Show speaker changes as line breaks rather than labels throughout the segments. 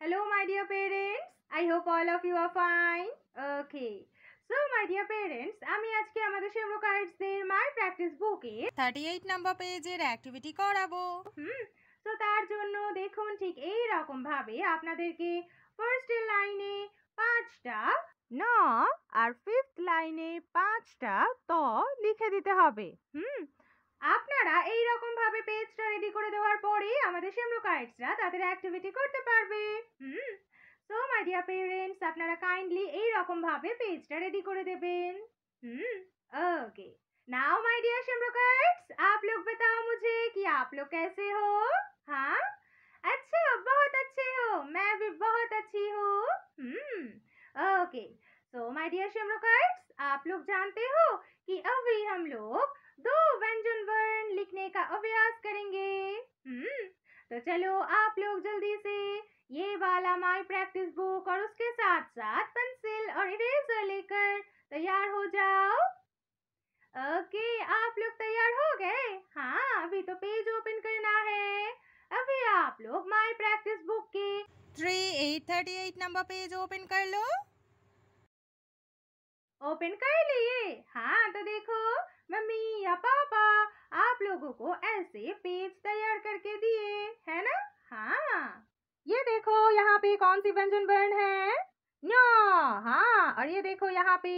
Hello, my dear parents. I hope all of you are fine. Okay. So, my dear parents, আমি আজকে আমাদের সেমরোকার্ডসদের my practice বুকে
thirty eight number পেজের activity করাবো
হুম তো তার জন্য দেখুন ঠিক এই রকম ভাবে আপনাদেরকে ফার্স্ট লাইনে পাঁচটা ন আর ফিফথ লাইনে পাঁচটা ত লিখে দিতে হবে হুম আপনারা এই রকম ভাবে পেজটা রেডি করে দেওয়ার পরে আমাদের সেমরোকার্ডসরা তাদের অ্যাক্টিভিটি করতে পারবে hmm so my dear parents আপনারা কাইন্ডলি এই রকম ভাবে পেজটা রেডি করে দেবেন hmm okay now my dear शिमरुकर्ट्स आप लोग बताओ मुझे कि आप लोग कैसे हो हाँ अच्छा बहुत अच्छे हो मैं भी बहुत अच्छी हूँ hmm okay so my dear शिमरुकर्ट्स आप लोग जानते हो कि अभी हम लोग चलो आप लोग जल्दी से। ये वाला माई प्रैक्टिस बुक और उसके साथ साथ पेंसिल और इरेजर लेकर तैयार हो जाओ। ओके आप लोग तैयार हो गए? हाँ अभी तो पेज ओपन करना है। अभी आप लोग माई प्रैक्टिस बुक के
three eight thirty eight number page open कर लो।
ओपन कर लिए? हाँ तो देखो मम्मी या पापा आप लोगों को ऐसे पेज तैयार करके दिए है ना हाँ ये देखो यहाँ पे कौन सी व्यंजन वर्ण है? हाँ और ये देखो यहाँ पे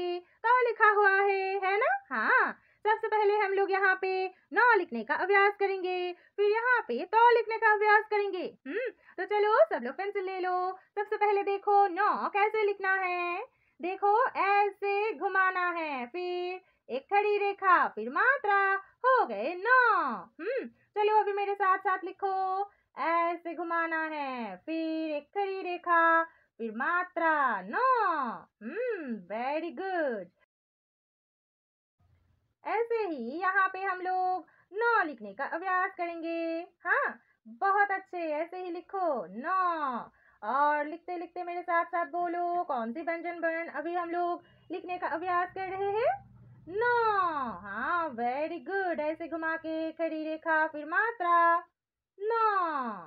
तो लिखा हुआ है है ना? हाँ सबसे पहले हम लोग यहाँ पे नौ लिखने का अभ्यास करेंगे, फिर यहाँ पे तो लिखने का अभ्यास करेंगे हम्म तो चलो सब लोग पेंसिल ले लो, सबसे पहले देखो नौ कैसे लिखना है, देखो ऐसे घुमाना है, फिर एक खड़ी रेखा, फिर मात्रा, हो गए नौ हम्म चलो अभी मेरे साथ साथ लिखो ऐसे घुमाना है। फिर एक खड़ी रेखा, फिर मात्रा, नौ। हम्म वेरी गुड ऐसे ही यहाँ पे हम लोग नौ लिखने का अभ्यास करेंगे। हाँ बहुत अच्छे, ऐसे ही लिखो, नौ। और लिखते लिखते मेरे साथ साथ बोलो, कौन सी व्यंजन वर्ण अभी हम लोग लिखने का अभ्यास कर रहे हैं? नौ। हाँ वेरी गुड ऐसे घुमा के खड़ी रेखा, फिर मात्रा। नौ।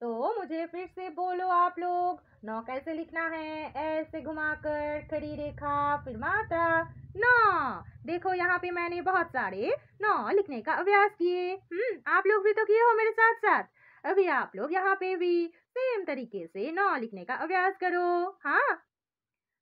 तो मुझे फिर से बोलो आप लोग, नौ कैसे लिखना है? ऐसे घुमाकर खड़ी रेखा, फिर मात्रा, नौ। देखो यहाँ पे मैंने बहुत सारे नौ लिखने का अभ्यास किए। हम्म आप लोग भी तो किए हो मेरे साथ साथ। अभी आप लोग यहाँ पे भी सेम तरीके से नौ लिखने का अभ्यास करो। हाँ।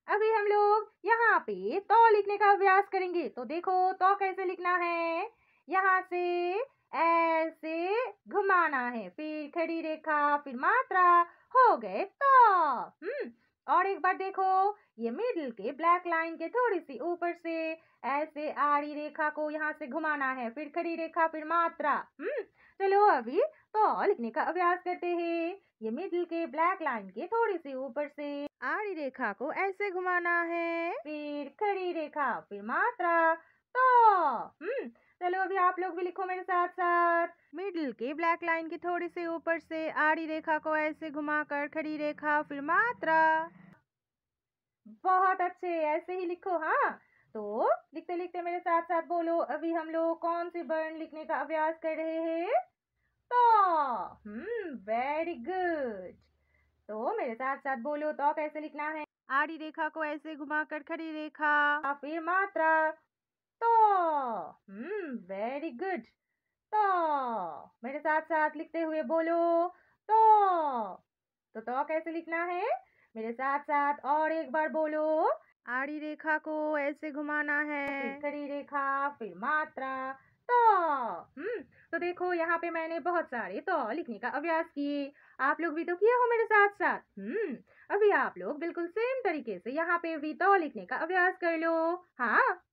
अभी हम लोग यहाँ पे तो लिखने का अभ्यास करेंगे। तो देखो तो कैसे लिखना है? यहाँ से ऐसे घुमाना है, फिर खड़ी रेखा, फिर मात्रा, हो गए तो। हम्म और एक बार देखो, ये मिडिल के ब्लैक लाइन के थोड़ी सी ऊपर से ऐसे आड़ी रेखा को यहाँ से घुमाना है, फिर खड़ी रेखा, फिर मात्रा। हम्म चलो अभी तो लिखने का अभ्यास करते हैं। ये मिडिल के ब्लैक लाइन के थोड़ी सी ऊपर से आड़ी रेखा को ऐसे घुमाना है, फिर खड़ी रेखा, फिर मात्रा। तो हम्म चलो अभी आप लोग भी लिखो मेरे साथ साथ। मिडिल के ब्लैक लाइन की थोड़ी सी ऊपर से आड़ी रेखा को ऐसे घुमाकर खड़ी रेखा, फिर मात्रा। बहुत अच्छे, ऐसे ही लिखो हाँ। तो लिखते लिखते मेरे साथ साथ बोलो, अभी हम लोग कौन से वर्ण लिखने का अभ्यास कर रहे हैं? तो हम्म वेरी गुड तो मेरे साथ साथ बोलो तो कैसे लिखना है? आड़ी रेखा को ऐसे घुमाकर खड़ी रेखा, फिर मात्रा। तो हम्म वेरी गुड तो मेरे साथ साथ लिखते हुए बोलो। तो तो तो कैसे लिखना है? मेरे साथ साथ और एक बार बोलो। आड़ी रेखा को ऐसे घुमाना है। खड़ी रेखा फिर मात्रा। तो हम्म तो देखो यहाँ पे मैंने बहुत सारे तो लिखने का अभ्यास किए। आप लोग भी तो किए हो मेरे साथ साथ हम्म अभी आप लोग बिल्कुल सेम तरीके से यहाँ पे भी तो लिखने का अभ्यास कर लो। हाँ?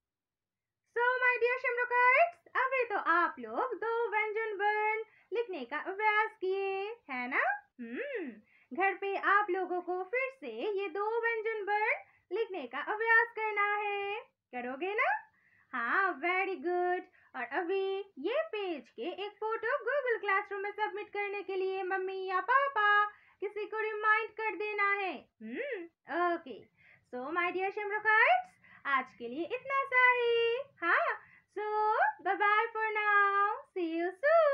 सो माय अभी तो आप लोग दो व्यंजन वर्ण लिखने का अभ्यास किए, है ना? हम्म घर पे आप लोगों को फिर से ये दो व्यंजन वर्ण लिखने का अभ्यास करना है। करोगे ना? हाँ वेरी गुड और अभी ये पेज के एक फ़ोटो गूगल क्लासरूम में सबमिट करने के लिए मम्मी या पापा किसी को रिमाइंड कर देना है। Hmm okay so my dear शिमरुकर्ट्स आज के लिए इतना सा ही। हाँ So, bye-bye for now. See you soon.